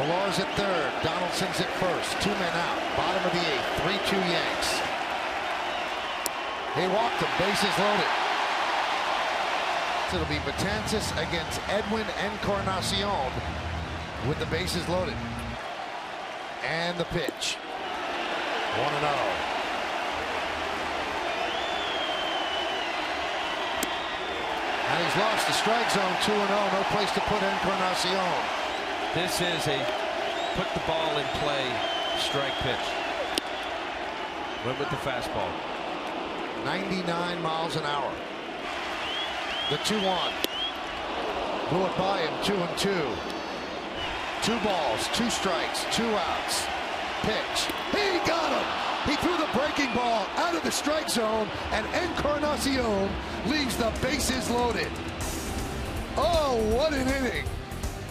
Millar's at third. Donaldson's at first. Two men out. Bottom of the eighth. 3-2 Yanks. They walked him. Bases loaded. It'll be Betances against Edwin Encarnacion with the bases loaded. And the pitch. 1 0. And he's lost the strike zone 2 0. No place to put Encarnacion. This is a put the ball in play strike pitch. Went with the fastball. 99 miles an hour. The 2 1. Blew it by him 2 and 2. Two balls, two strikes, two outs. Pitch. He got him. He threw the breaking ball out of the strike zone, and Encarnacion leaves the bases loaded. Oh, what an inning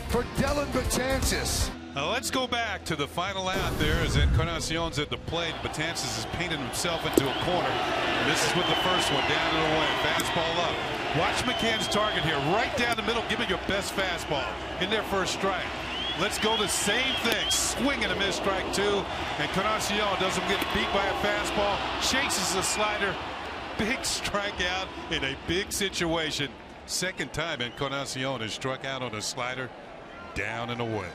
for Dellin Betances. Now let's go back to the final out there as Encarnacion's at the plate. Betances has painted himself into a corner. This is with the first one down and away. Fastball up. Watch McCann's target here. Right down the middle. Give me your best fastball in their first strike. Let's go the same thing. Swing and a miss strike two. And Encarnacion doesn't get beat by a fastball. Chases a slider. Big strikeout in a big situation. Second time Encarnacion has struck out on a slider down and away.